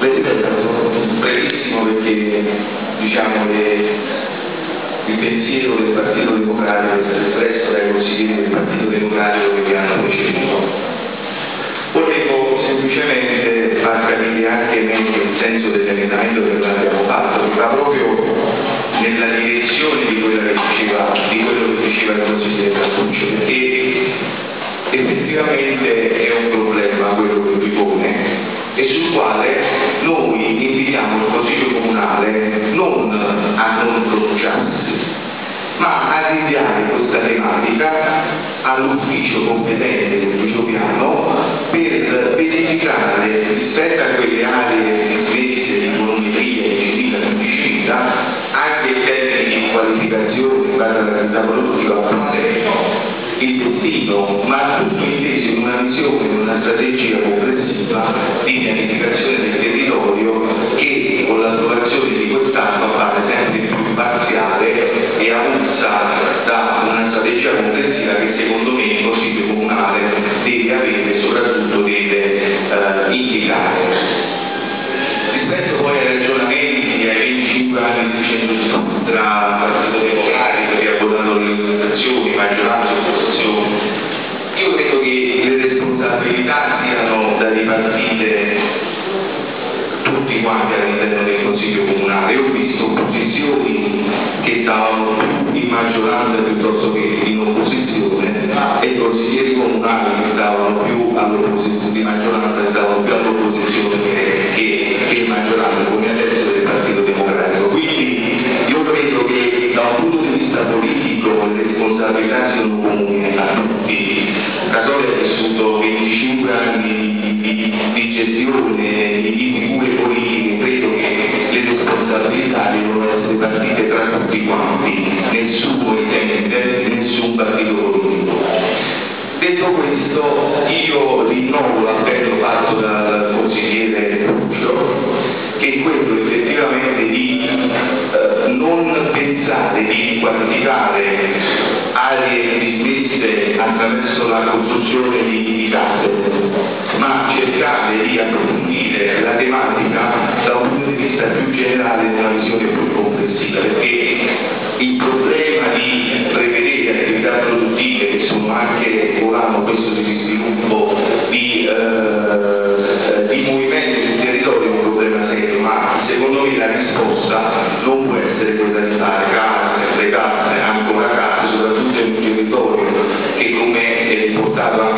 ripeto, brevissimo perché diciamo che il pensiero del Partito Democratico è stato espresso dai consiglieri del Partito Democratico che mi hanno preceduto. Volevo semplicemente far capire anche meglio il senso dell'emendamento che abbiamo fatto, che va proprio nella direzione di diceva, di quello che diceva il consigliere Cartuccio, perché effettivamente è un problema quello che lui pone e sul quale noi invitiamo il Consiglio Comunale non a non pronunciarsi, ma a rinviare questa tematica all'ufficio competente dell'ufficio piano per verificare rispetto a quelle aree messe di volumetria e civile difficilità anche in termini di qualificazione in base all'attività produttiva il destino, ma tutto inteso in una visione, in una strategia complessiva di pianificazione del territorio che con l'approvazione di quest'anno appare sempre più parziale e avulsa da una strategia complessiva che secondo me il Consiglio Comunale deve avere e soprattutto deve eh, indicare. Rispetto poi ai ragionamenti ai 25 anni di centro-sinistra, Partito tutti quanti all'interno del Consiglio Comunale. Io ho visto posizioni che stavano in maggioranza piuttosto che in opposizione e consiglieri comunali che stavano più all'opposizione di maggioranza e stavano più all'opposizione che, che in maggioranza, come adesso del Partito Democratico. Quindi io credo che da un punto di vista politico le responsabilità siano comuni a tutti. Casoli ha vissuto 25 anni di, di, di gestione, non pensare di quantificare aree dismesse attraverso la costruzione di, case, ma cercare di approfondire la tematica da un punto di vista più generale, secondo me la risposta non può essere quella di fare case, le case, ancora case, soprattutto in un territorio che come è riportato anche